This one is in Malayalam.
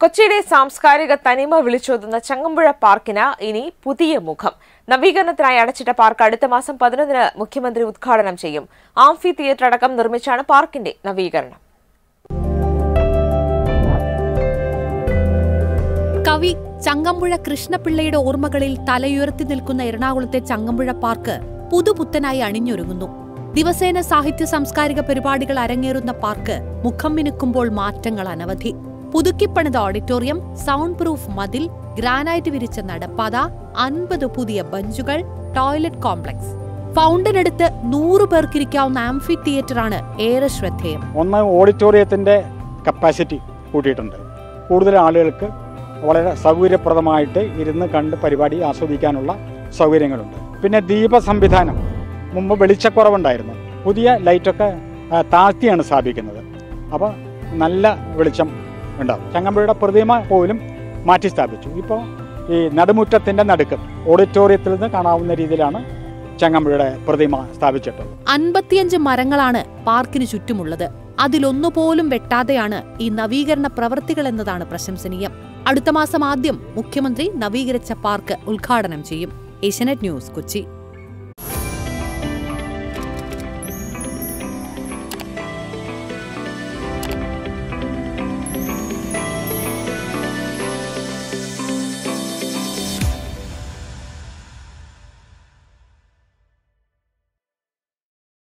കൊച്ചിയുടെ സാംസ്കാരിക തനിമ വിളിച്ചോതുന്ന ചങ്ങമ്പുഴ പാർക്കിന് ഇനി പുതിയ മുഖം. നവീകരണത്തിനായി അടച്ചിട്ട പാർക്ക് അടുത്ത മാസം പതിനൊന്നിന് മുഖ്യമന്ത്രി ഉദ്ഘാടനം ചെയ്യും. ആംഫി തിയേറ്റർ അടക്കം നിർമ്മിച്ചാണ് പാർക്കിന്റെ നവീകരണം. കവി ചങ്ങമ്പുഴ കൃഷ്ണപിള്ളയുടെ ഓർമ്മകളിൽ തലയുയർത്തി നിൽക്കുന്ന എറണാകുളത്തെ ചങ്ങമ്പുഴ പാർക്ക് പുതുപുത്തനായി അണിഞ്ഞൊരുങ്ങുന്നു. ദിവസേന സാഹിത്യ സാംസ്കാരിക പരിപാടികൾ അരങ്ങേറുന്ന പാർക്ക് മുഖം മിനുക്കുമ്പോൾ മാറ്റങ്ങൾ അനവധി. പുതുക്കിപ്പണിത ഓഡിറ്റോറിയം സൗണ്ട് പ്രൂഫ് മതിൽ ഗ്രാനൈറ്റ് വിരിച്ച നടപ്പാത അൻപത് പുതിയ ബഞ്ചുകൾ ടോയ്ലറ്റ് കോംപ്ലക്സ്. ഫൗണ്ടനടുത്ത് നൂറ് പേർക്കിരിക്കാവുന്ന ആംഫി തിയേറ്ററാണ് ഏറെ ശ്രദ്ധേയം. ഒന്ന് ഓഡിറ്റോറിയത്തിന്റെ കപ്പാസിറ്റി കൂട്ടിയിട്ടുണ്ട്. കൂടുതൽ ആളുകൾക്ക് വളരെ സൗകര്യപ്രദമായിട്ട് ഇരുന്ന് കണ്ട് പരിപാടി ആസ്വദിക്കാനുള്ള സൗകര്യങ്ങളുണ്ട്. പിന്നെ ദീപ സംവിധാനം. മുമ്പ് വെളിച്ചക്കുറവുണ്ടായിരുന്നു. പുതിയ ലൈറ്റൊക്കെ താഴ്ത്തിയാണ് സ്ഥാപിക്കുന്നത്. അപ്പോൾ നല്ല വെളിച്ചം ഉണ്ടാവും. ചങ്ങമ്പുഴയുടെ പ്രതിമ പോലും മാറ്റി സ്ഥാപിച്ചു. ഇപ്പോൾ ഈ നടുമുറ്റത്തിന്റെ നടുക്ക് ഓഡിറ്റോറിയത്തിൽ നിന്ന് കാണാവുന്ന രീതിയിലാണ് ചങ്ങമ്പുഴയുടെ പ്രതിമ സ്ഥാപിച്ചിട്ടുള്ളത്. അൻപത്തിയഞ്ച് മരങ്ങളാണ് പാർക്കിന് ചുറ്റുമുള്ളത്. അതിലൊന്നുപോലും വെട്ടാതെയാണ് ഈ നവീകരണ പ്രവൃത്തികൾ എന്നതാണ് പ്രശംസനീയം. അടുത്ത മാസം ആദ്യം മുഖ്യമന്ത്രി നവീകരിച്ച പാർക്ക് ഉദ്ഘാടനം ചെയ്യും. ഏഷ്യനെറ്റ് ന്യൂസ് കൊച്ചി.